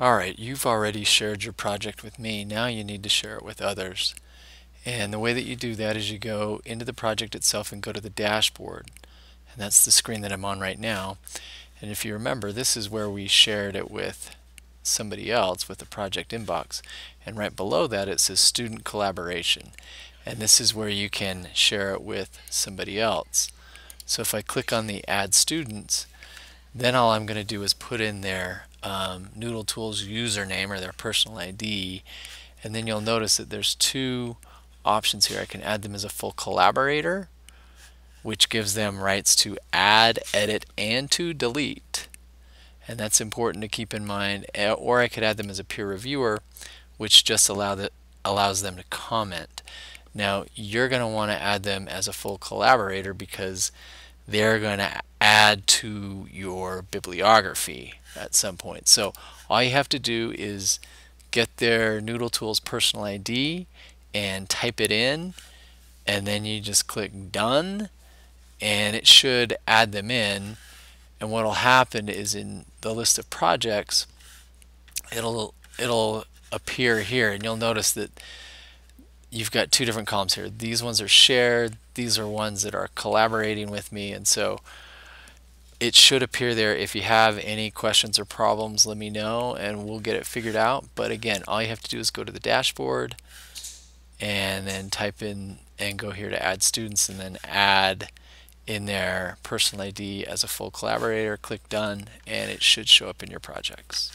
Alright, you've already shared your project with me. Now you need to share it with others. And the way that you do that is you go into the project itself and go to the dashboard. And that's the screen that I'm on right now. And if you remember, this is where we shared it with somebody else with the project inbox. And right below that it says student collaboration. And this is where you can share it with somebody else. So if I click on the add students, then all I'm going to do is put in their um, Noodle Tools username or their personal ID and then you'll notice that there's two options here. I can add them as a full collaborator which gives them rights to add, edit, and to delete and that's important to keep in mind eh, or I could add them as a peer reviewer which just allow that allows them to comment. Now you're going to want to add them as a full collaborator because they're going to add to your bibliography at some point. So all you have to do is get their Noodle Tools personal ID and type it in and then you just click done and it should add them in and what will happen is in the list of projects it'll it'll appear here and you'll notice that you've got two different columns here. These ones are shared, these are ones that are collaborating with me, and so it should appear there. If you have any questions or problems, let me know and we'll get it figured out. But again, all you have to do is go to the dashboard and then type in and go here to add students and then add in their personal ID as a full collaborator, click done, and it should show up in your projects.